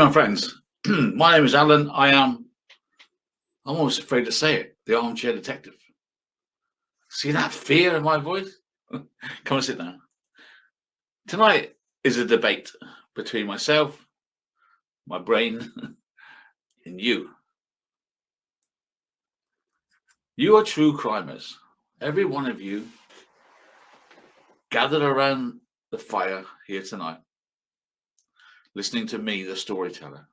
my friends. my name is Alan. I am, I'm almost afraid to say it, the armchair detective. See that fear in my voice? Come and sit down. Tonight is a debate between myself, my brain, and you. You are true crimers. Every one of you gathered around the fire here tonight listening to me, the storyteller.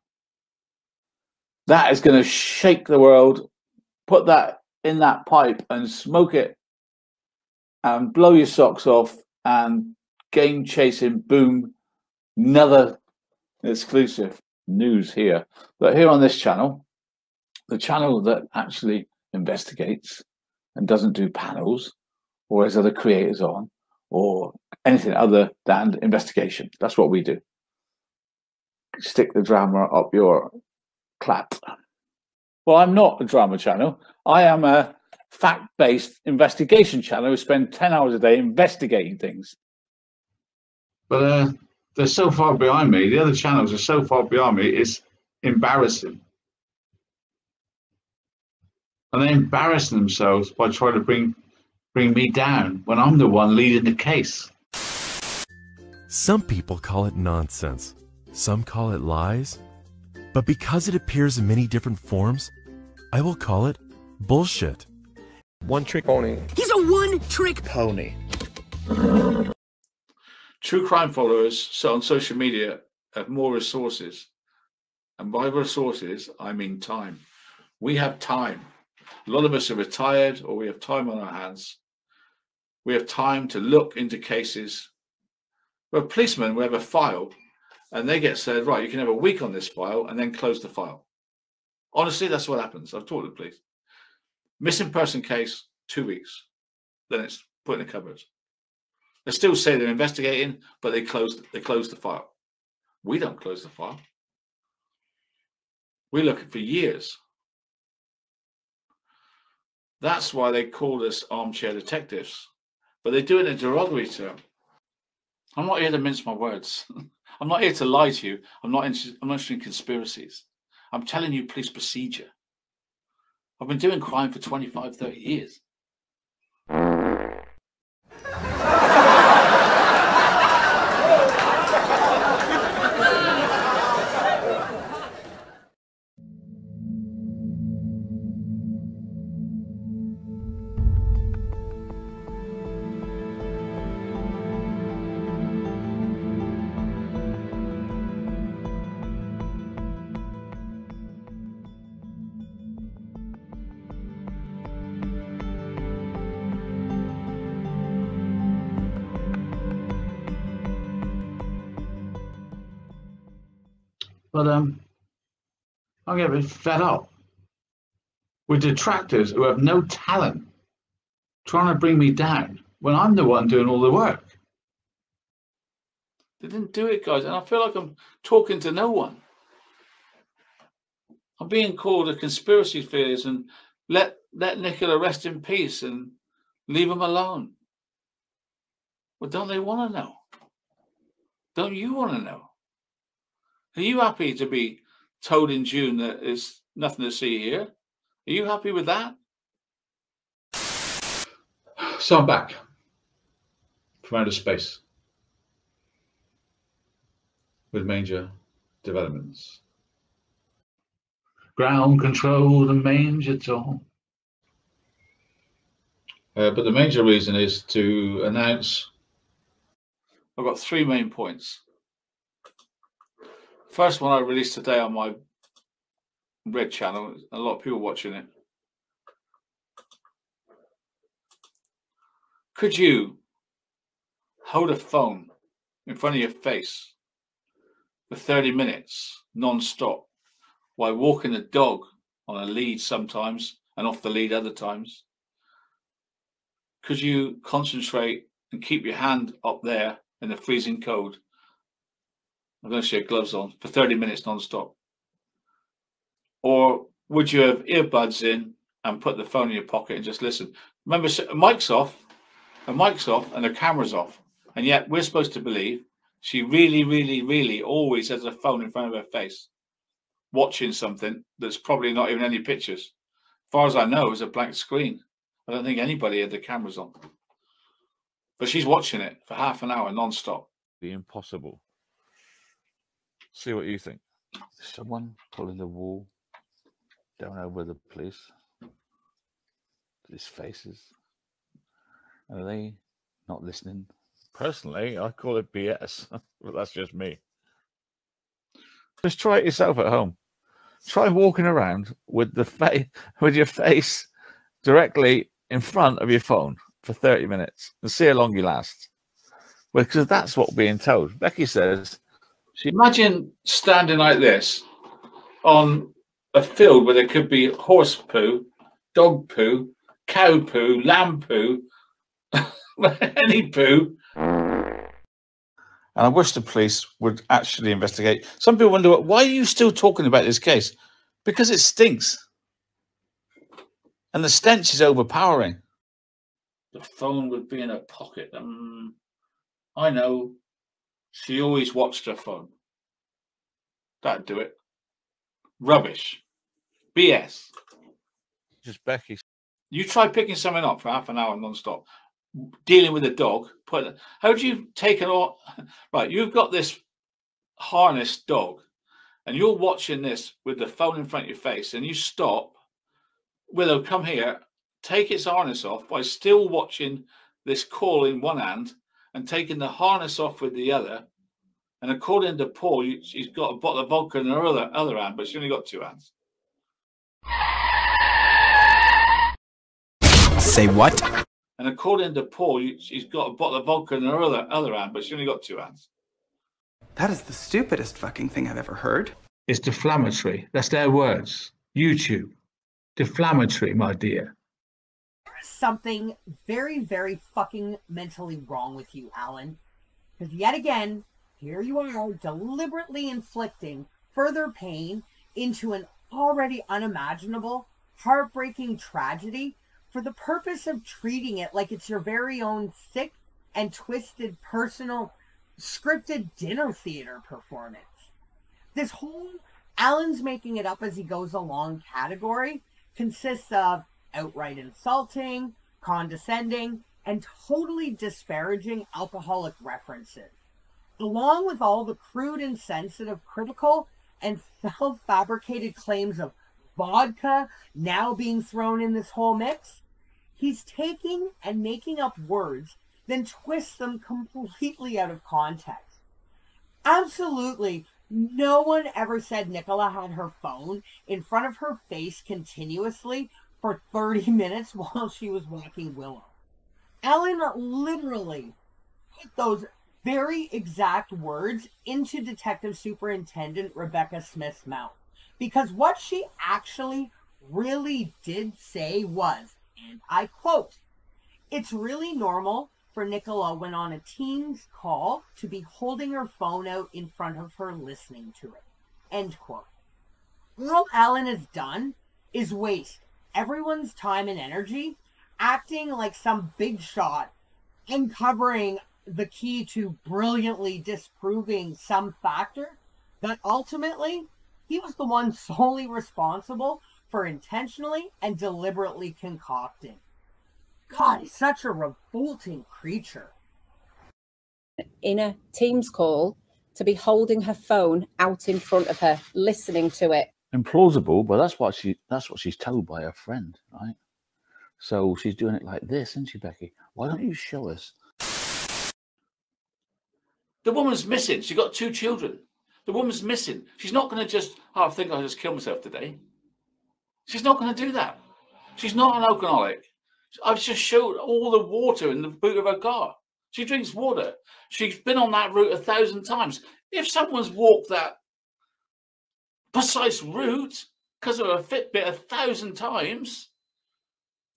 That is going to shake the world. Put that in that pipe and smoke it and blow your socks off and game chasing boom. Another exclusive news here. But here on this channel, the channel that actually investigates and doesn't do panels or has other creators on or anything other than investigation. That's what we do stick the drama up your clat. Well, I'm not a drama channel. I am a fact-based investigation channel who spend 10 hours a day investigating things. But uh, they're so far behind me. The other channels are so far behind me. It's embarrassing. And they embarrass themselves by trying to bring bring me down when I'm the one leading the case. Some people call it nonsense. Some call it lies. But because it appears in many different forms, I will call it bullshit. One trick pony. He's a one trick pony. True crime followers so on social media have more resources. And by resources, I mean time. We have time. A lot of us are retired or we have time on our hands. We have time to look into cases. We're policemen, we have a file and they get said, right, you can have a week on this file and then close the file. Honestly, that's what happens. I've to the police. Missing person case, two weeks. Then it's put in the cupboard. They still say they're investigating, but they close they close the file. We don't close the file. We look for years. That's why they call us armchair detectives. But they do it in a derogatory term. I'm not here to mince my words. I'm not here to lie to you. I'm not I'm not interested in conspiracies. I'm telling you police procedure. I've been doing crime for 25, 30 years. But um, I'm getting fed up with detractors who have no talent trying to bring me down when I'm the one doing all the work. They didn't do it, guys, and I feel like I'm talking to no one. I'm being called a conspiracy theorist and let let Nicola rest in peace and leave him alone. Well, don't they want to know? Don't you want to know? Are you happy to be told in June that there's nothing to see here? Are you happy with that? So I'm back from outer space with major developments. Ground control and manger tone. Uh, but the major reason is to announce. I've got three main points. First one I released today on my red channel. A lot of people watching it. Could you hold a phone in front of your face for 30 minutes non-stop while walking a dog on a lead sometimes and off the lead other times? Could you concentrate and keep your hand up there in the freezing cold? I'm going to show gloves on for 30 minutes non-stop. Or would you have earbuds in and put the phone in your pocket and just listen? Remember, mic's off, the mic's off, and the camera's off, and yet we're supposed to believe she really, really, really always has a phone in front of her face, watching something that's probably not even any pictures. As far as I know, it's a blank screen. I don't think anybody had the cameras on. But she's watching it for half an hour non-stop. The impossible. See what you think. Someone pulling the wall down over the police. These faces. Are they not listening? Personally, I call it BS, but that's just me. Just try it yourself at home. Try walking around with the face with your face directly in front of your phone for 30 minutes and see how long you last. Because that's what we're being told. Becky says she imagine standing like this on a field where there could be horse poo, dog poo, cow poo, lamb poo, any poo. And I wish the police would actually investigate. Some people wonder why are you still talking about this case? Because it stinks. And the stench is overpowering. The phone would be in her pocket. Um, I know. She always watched her phone. That'd do it. Rubbish. BS. just Becky. You try picking something up for half an hour non-stop, dealing with a dog. Put how do you take an all right? You've got this harnessed dog, and you're watching this with the phone in front of your face, and you stop. Willow, come here. Take its harness off while still watching this call in one hand and taking the harness off with the other. And according to Paul, she's got a bottle of vodka in her other, other hand, but she only got two hands. Say what? And according to Paul, she's got a bottle of vodka in her other, other hand, but she only got two hands. That is the stupidest fucking thing I've ever heard. It's deflammatory. That's their words. YouTube. Deflammatory, my dear. Something very, very fucking mentally wrong with you, Alan. Because yet again, here you are deliberately inflicting further pain into an already unimaginable, heartbreaking tragedy for the purpose of treating it like it's your very own sick and twisted personal scripted dinner theater performance. This whole Alan's making it up as he goes along category consists of outright insulting, condescending, and totally disparaging alcoholic references, along with all the crude, insensitive, critical, and self fabricated claims of vodka now being thrown in this whole mix, he's taking and making up words, then twists them completely out of context. Absolutely, no one ever said Nicola had her phone in front of her face continuously for 30 minutes while she was walking Willow. Ellen literally put those very exact words into Detective Superintendent Rebecca Smith's mouth. Because what she actually really did say was, and I quote, it's really normal for Nicola when on a Teams call to be holding her phone out in front of her listening to it. End quote. All Alan has done is waste everyone's time and energy acting like some big shot, uncovering the key to brilliantly disproving some factor that ultimately he was the one solely responsible for intentionally and deliberately concocting. God, he's such a revolting creature. In a Teams call, to be holding her phone out in front of her, listening to it. Implausible, but that's what she that's what she's told by her friend, right? So she's doing it like this, isn't she, Becky? Why don't you show us? The woman's missing. She got two children. The woman's missing. She's not going to just, oh, I think I'll just kill myself today. She's not going to do that. She's not an alcoholic. I've just showed all the water in the boot of her car. She drinks water. She's been on that route a thousand times. If someone's walked that precise route because of a Fitbit a thousand times.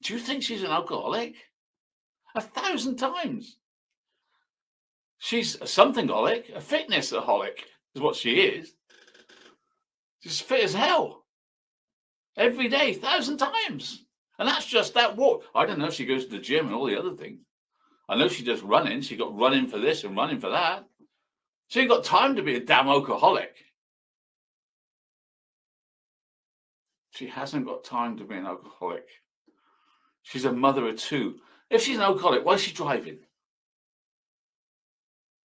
Do you think she's an alcoholic? A thousand times. She's a something holic, a fitness aholic is what she is. She's fit as hell. Every day, thousand times. And that's just that walk. I don't know if she goes to the gym and all the other things. I know she does running. She got running for this and running for that. She ain't got time to be a damn alcoholic. She hasn't got time to be an alcoholic. She's a mother of two. If she's an alcoholic, why is she driving?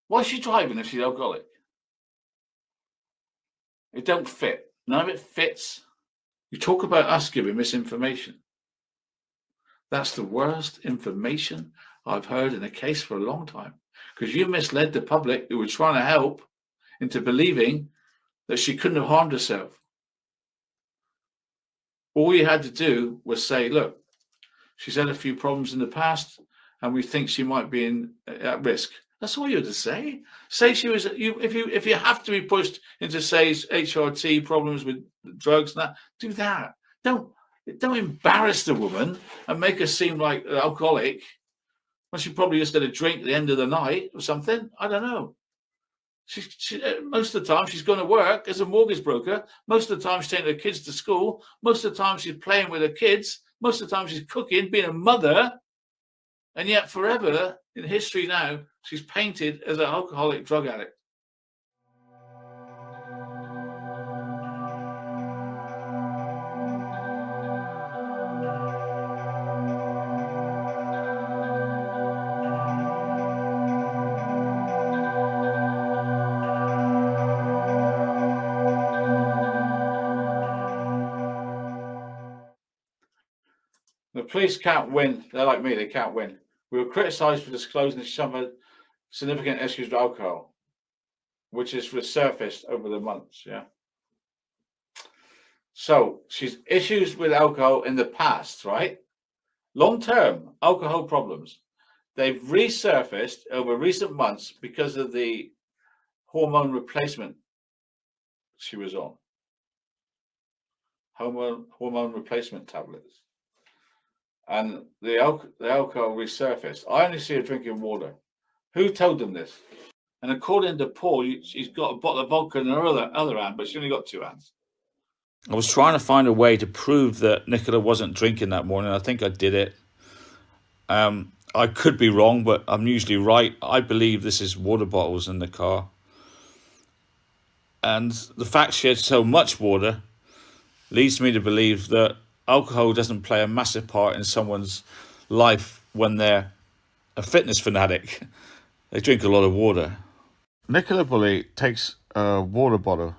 Why is she driving if she's alcoholic? It don't fit. None of it fits. You talk about us giving misinformation. That's the worst information I've heard in a case for a long time because you misled the public who were trying to help into believing that she couldn't have harmed herself. All you had to do was say, look, she's had a few problems in the past and we think she might be in, uh, at risk. That's all you had to say. Say she was you if you if you have to be pushed into say HRT problems with drugs and that, do that. Don't don't embarrass the woman and make her seem like an alcoholic when she probably just had a drink at the end of the night or something. I don't know. She, she, uh, most of the time she's going to work as a mortgage broker. Most of the time she's taking her kids to school. Most of the time she's playing with her kids. Most of the time she's cooking, being a mother. And yet, forever in history now, she's painted as an alcoholic drug addict. Police can't win. They're like me, they can't win. We were criticised for disclosing some significant issues with alcohol, which has resurfaced over the months. Yeah. So she's issues with alcohol in the past, right? Long term alcohol problems. They've resurfaced over recent months because of the hormone replacement she was on. Hormone, hormone replacement tablets and the, al- the alcohol resurfaced. I only see her drinking water. Who told them this? And according to Paul, she's got a bottle of vodka in her other, other hand, but she only got two hands. I was trying to find a way to prove that Nicola wasn't drinking that morning. I think I did it. Um, I could be wrong, but I'm usually right. I believe this is water bottles in the car. And the fact she had so much water leads me to believe that alcohol doesn't play a massive part in someone's life when they're a fitness fanatic. They drink a lot of water. Nicola Bulley takes a water bottle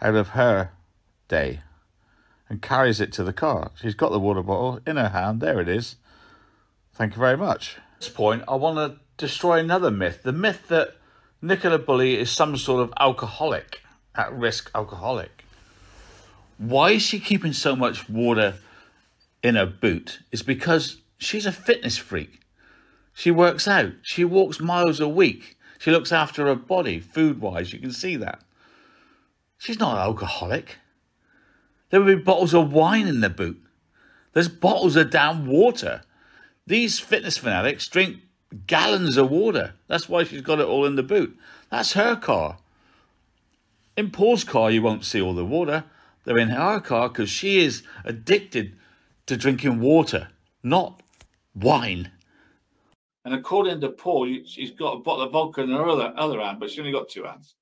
out of her day and carries it to the car. She's got the water bottle in her hand. There it is. Thank you very much. At this point, I want to destroy another myth the myth that Nicola Bulley is some sort of alcoholic, at risk alcoholic. Why is she keeping so much water in her boot? It's because she's a fitness freak. She works out. She walks miles a week. She looks after her body, food wise. You can see that. She's not an alcoholic. There would be bottles of wine in the boot. There's bottles of damn water. These fitness fanatics drink gallons of water. That's why she's got it all in the boot. That's her car. In Paul's car, you won't see all the water. They're in her car because she is addicted to drinking water, not wine. And according to Paul, she's got a bottle of vodka in her other, other hand, but she only got two hands.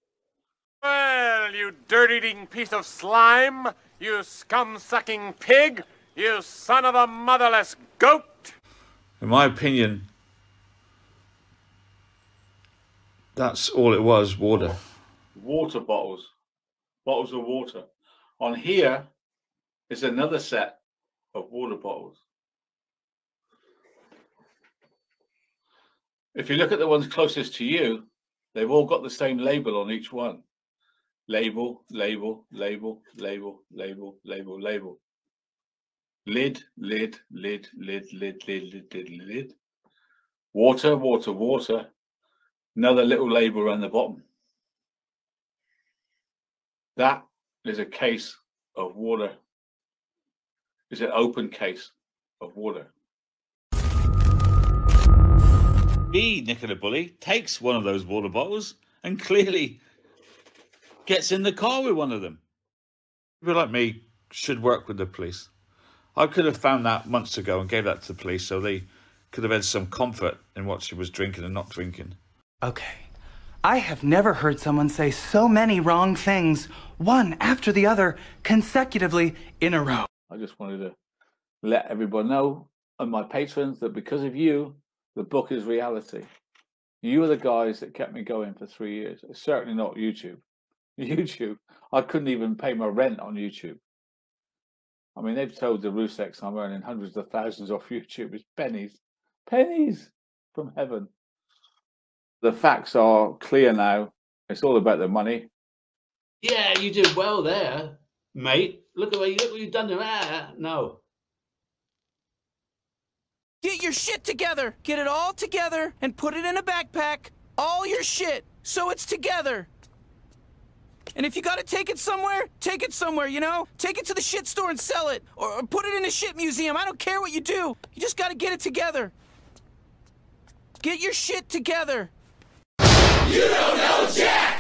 Well, you dirt-eating piece of slime, you scum-sucking pig, you son of a motherless goat. In my opinion, that's all it was water. Water bottles. Bottles of water. On here is another set of water bottles. If you look at the ones closest to you, they've all got the same label on each one. Label, label, label, label, label, label, label. Lid, lid, lid, lid, lid, lid, lid, lid, lid. Water, water, water. Another little label around the bottom. That is a case of water. Is an open case of water. B, Nicola Bulley, takes one of those water bottles and clearly gets in the car with one of them. People like me should work with the police. I could have found that months ago and gave that to the police so they could have had some comfort in what she was drinking and not drinking. Okay. I have never heard someone say so many wrong things, one after the other, consecutively in a row. I just wanted to let everyone know and my patrons that because of you, the book is reality. You are the guys that kept me going for three years. It's certainly not YouTube. YouTube, I couldn't even pay my rent on YouTube. I mean, they've told the Ruseks I'm earning hundreds of thousands off YouTube. It's pennies, pennies from heaven. The facts are clear now. It's all about the money. Yeah, you did well there, mate. Look at what you look what you've done there. Ah, no. Get your shit together. Get it all together and put it in a backpack. All your shit. So it's together. And if you gotta take it somewhere, take it somewhere, you know? Take it to the shit store and sell it. Or, or put it in a shit museum. I don't care what you do. You just gotta get it together. Get your shit together. You don't know Jack!